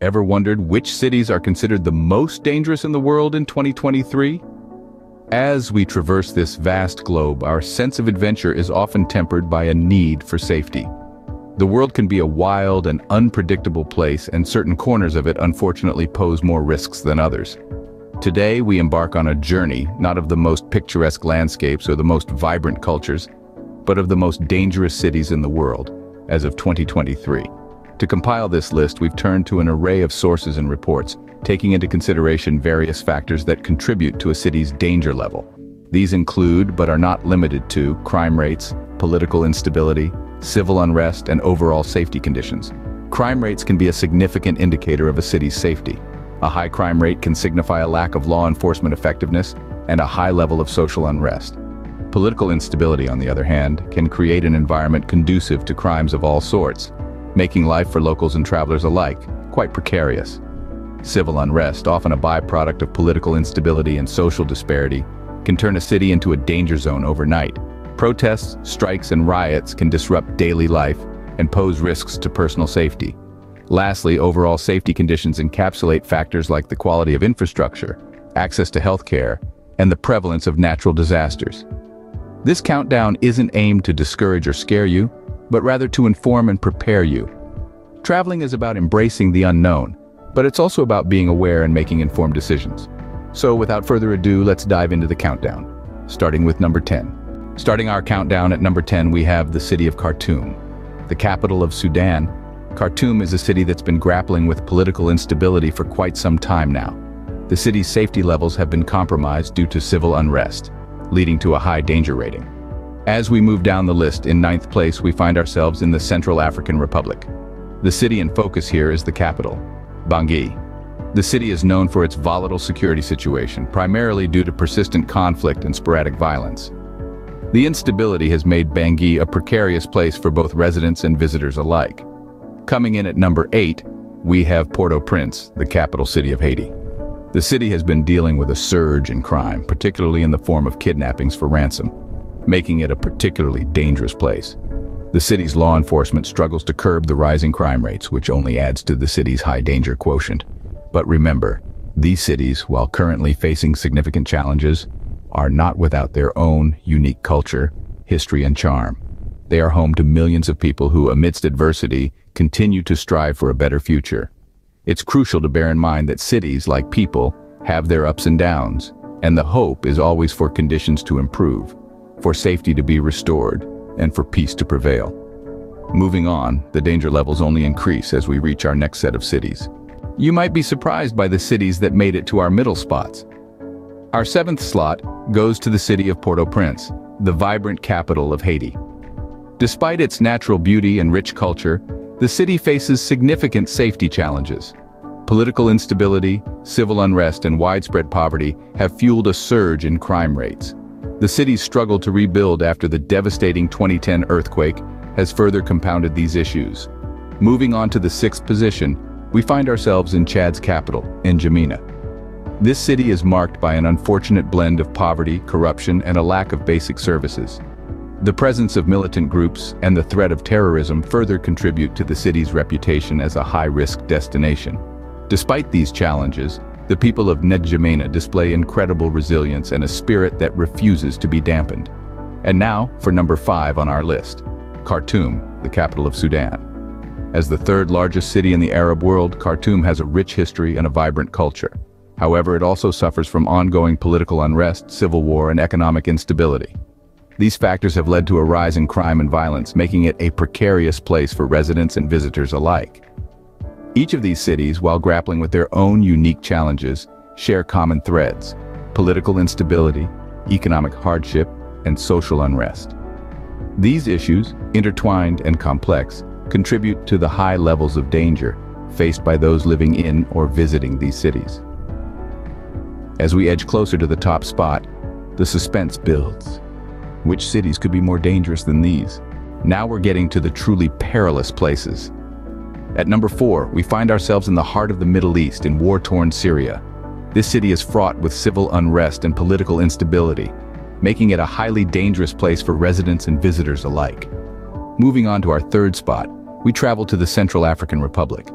Ever wondered which cities are considered the most dangerous in the world in 2023? As we traverse this vast globe, our sense of adventure is often tempered by a need for safety. The world can be a wild and unpredictable place and certain corners of it unfortunately pose more risks than others. Today we embark on a journey, not of the most picturesque landscapes or the most vibrant cultures, but of the most dangerous cities in the world, as of 2023. To compile this list, we've turned to an array of sources and reports, taking into consideration various factors that contribute to a city's danger level. These include, but are not limited to, crime rates, political instability, civil unrest, and overall safety conditions. Crime rates can be a significant indicator of a city's safety. A high crime rate can signify a lack of law enforcement effectiveness and a high level of social unrest. Political instability, on the other hand, can create an environment conducive to crimes of all sorts, making life for locals and travelers alike quite precarious. Civil unrest, often a byproduct of political instability and social disparity, can turn a city into a danger zone overnight. Protests, strikes, and riots can disrupt daily life and pose risks to personal safety. Lastly, overall safety conditions encapsulate factors like the quality of infrastructure, access to healthcare, and the prevalence of natural disasters. This countdown isn't aimed to discourage or scare you, but rather to inform and prepare you. Traveling is about embracing the unknown, but it's also about being aware and making informed decisions. So without further ado, let's dive into the countdown, starting with number 10. Starting our countdown at number 10, we have the city of Khartoum. The capital of Sudan, Khartoum is a city that's been grappling with political instability for quite some time now. The city's safety levels have been compromised due to civil unrest leading to a high danger rating. As we move down the list, in ninth place we find ourselves in the Central African Republic. The city in focus here is the capital, Bangui. The city is known for its volatile security situation, primarily due to persistent conflict and sporadic violence. The instability has made Bangui a precarious place for both residents and visitors alike. Coming in at number 8, we have Port-au-Prince, the capital city of Haiti. The city has been dealing with a surge in crime, particularly in the form of kidnappings for ransom, making it a particularly dangerous place. The city's law enforcement struggles to curb the rising crime rates, which only adds to the city's high danger quotient. But remember, these cities, while currently facing significant challenges, are not without their own unique culture, history, and charm. They are home to millions of people who, amidst adversity, continue to strive for a better future. It's crucial to bear in mind that cities, like people, have their ups and downs, and the hope is always for conditions to improve, for safety to be restored, and for peace to prevail. Moving on, the danger levels only increase as we reach our next set of cities. You might be surprised by the cities that made it to our middle spots. Our seventh slot goes to the city of Port-au-Prince, the vibrant capital of Haiti. Despite its natural beauty and rich culture, the city faces significant safety challenges. Political instability, civil unrest, and widespread poverty have fueled a surge in crime rates. The city's struggle to rebuild after the devastating 2010 earthquake has further compounded these issues. Moving on to the sixth position, we find ourselves in Chad's capital, N'Djamena. This city is marked by an unfortunate blend of poverty, corruption, and a lack of basic services. The presence of militant groups and the threat of terrorism further contribute to the city's reputation as a high-risk destination. Despite these challenges, the people of N'Djamena display incredible resilience and a spirit that refuses to be dampened. And now, for number five on our list, Khartoum, the capital of Sudan. As the third largest city in the Arab world, Khartoum has a rich history and a vibrant culture. However, it also suffers from ongoing political unrest, civil war, and economic instability. These factors have led to a rise in crime and violence, making it a precarious place for residents and visitors alike. Each of these cities, while grappling with their own unique challenges, share common threads, political instability, economic hardship, and social unrest. These issues, intertwined and complex, contribute to the high levels of danger faced by those living in or visiting these cities. As we edge closer to the top spot, the suspense builds. Which cities could be more dangerous than these? Now we're getting to the truly perilous places. At number four, we find ourselves in the heart of the Middle East in war-torn Syria. This city is fraught with civil unrest and political instability, making it a highly dangerous place for residents and visitors alike. Moving on to our third spot, we travel to the Central African Republic.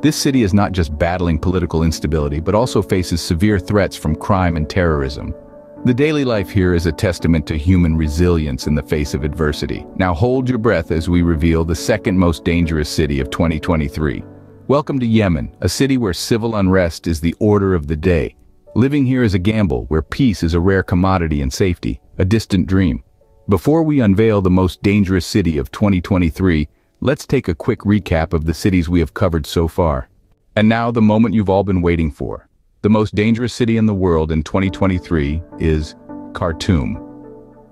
This city is not just battling political instability, but also faces severe threats from crime and terrorism. The daily life here is a testament to human resilience in the face of adversity. Now hold your breath as we reveal the second most dangerous city of 2023. Welcome to Yemen, a city where civil unrest is the order of the day. Living here is a gamble, where peace is a rare commodity and safety, a distant dream. Before we unveil the most dangerous city of 2023, let's take a quick recap of the cities we have covered so far. And now the moment you've all been waiting for. The most dangerous city in the world in 2023 is Khartoum.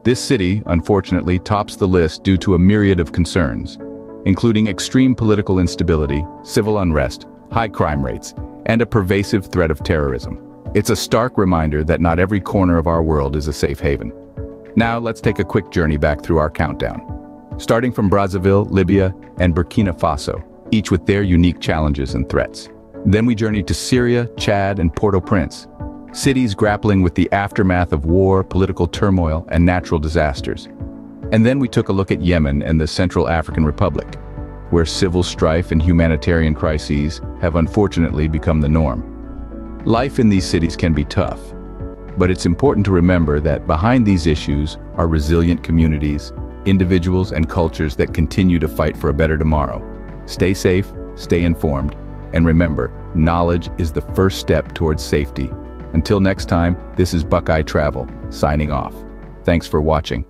This city, unfortunately, tops the list due to a myriad of concerns, including extreme political instability, civil unrest, high crime rates, and a pervasive threat of terrorism. It's a stark reminder that not every corner of our world is a safe haven. Now let's take a quick journey back through our countdown starting from Brazzaville, Libya, and Burkina Faso, each with their unique challenges and threats. Then we journeyed to Syria, Chad, and Port-au-Prince, cities grappling with the aftermath of war, political turmoil, and natural disasters. And then we took a look at Yemen and the Central African Republic, where civil strife and humanitarian crises have unfortunately become the norm. Life in these cities can be tough, but it's important to remember that behind these issues are resilient communities, individuals and cultures that continue to fight for a better tomorrow. Stay safe, stay informed, and remember, knowledge is the first step towards safety. Until next time, this is Buckeye Travel, signing off. Thanks for watching.